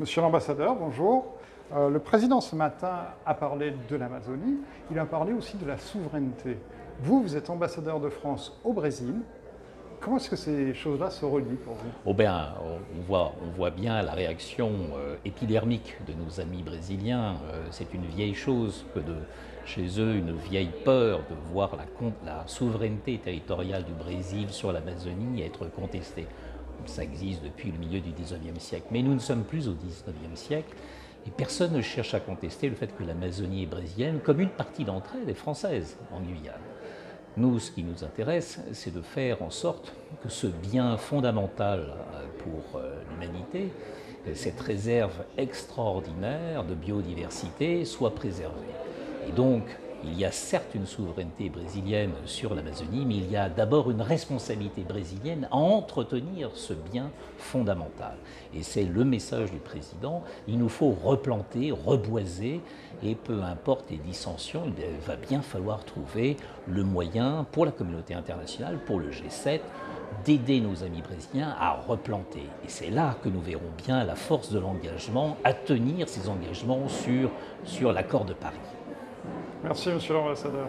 Monsieur l'ambassadeur, bonjour. Euh, le président ce matin a parlé de l'Amazonie, il a parlé aussi de la souveraineté. Vous, vous êtes ambassadeur de France au Brésil. Comment est-ce que ces choses-là se relient pour vous? Oh on, voit, bien la réaction euh, épidermique de nos amis brésiliens. Euh, c'est une vieille chose que chez eux une vieille peur de voir la souveraineté territoriale du Brésil sur l'Amazonie être contestée. Ça existe depuis le milieu du 19e siècle. Mais nous ne sommes plus au 19e siècle et personne ne cherche à contester le fait que l'Amazonie est brésilienne, comme une partie d'entre elles est française en Guyane. Nous, ce qui nous intéresse, c'est de faire en sorte que ce bien fondamental euh, pour euh, l'humanité, cette réserve extraordinaire de biodiversité, soit préservée. Et donc, il y a certes une souveraineté brésilienne sur l'Amazonie, mais il y a d'abord une responsabilité brésilienne à entretenir ce bien fondamental. Et c'est le message du président, il nous faut replanter, reboiser, et peu importe les dissensions, il va bien falloir trouver le moyen pour la communauté internationale, pour le G7, d'aider nos amis brésiliens à replanter. Et c'est là que nous verrons bien la force de l'engagement, à tenir ces engagements sur, sur l'accord de Paris. Merci, monsieur l'ambassadeur.